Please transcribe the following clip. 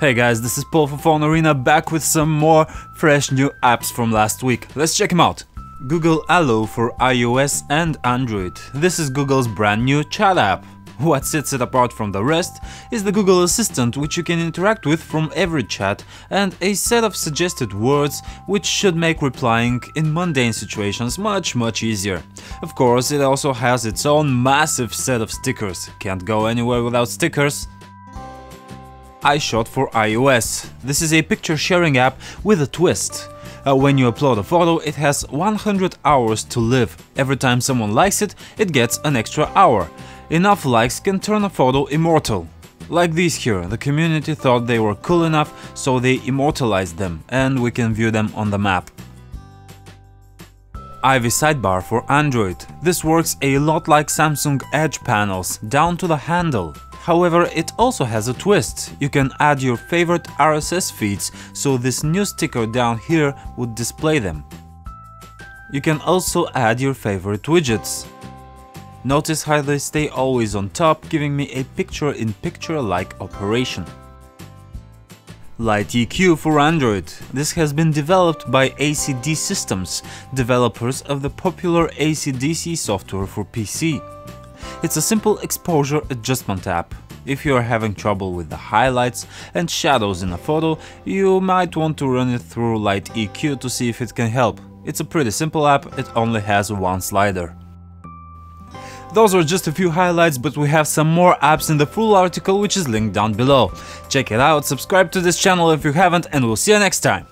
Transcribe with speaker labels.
Speaker 1: Hey guys, this is Paul for Phone Arena back with some more fresh new apps from last week. Let's check them out. Google Allo for iOS and Android. This is Google's brand new chat app. What sets it apart from the rest is the Google Assistant which you can interact with from every chat and a set of suggested words which should make replying in mundane situations much much easier. Of course, it also has its own massive set of stickers. Can't go anywhere without stickers Eyeshot for iOS. This is a picture sharing app with a twist. Uh, when you upload a photo, it has 100 hours to live. Every time someone likes it, it gets an extra hour. Enough likes can turn a photo immortal. Like these here, the community thought they were cool enough, so they immortalized them, and we can view them on the map. Ivy sidebar for Android. This works a lot like Samsung Edge panels, down to the handle. However, it also has a twist. You can add your favorite RSS feeds, so this new sticker down here would display them. You can also add your favorite widgets. Notice how they stay always on top, giving me a picture-in-picture -picture like operation. Light EQ for Android. This has been developed by ACD Systems, developers of the popular ACDSee software for PC. It's a simple exposure adjustment app. If you are having trouble with the highlights and shadows in a photo, you might want to run it through Light EQ to see if it can help. It's a pretty simple app, it only has one slider. Those were just a few highlights, but we have some more apps in the full article which is linked down below. Check it out, subscribe to this channel if you haven't and we'll see you next time.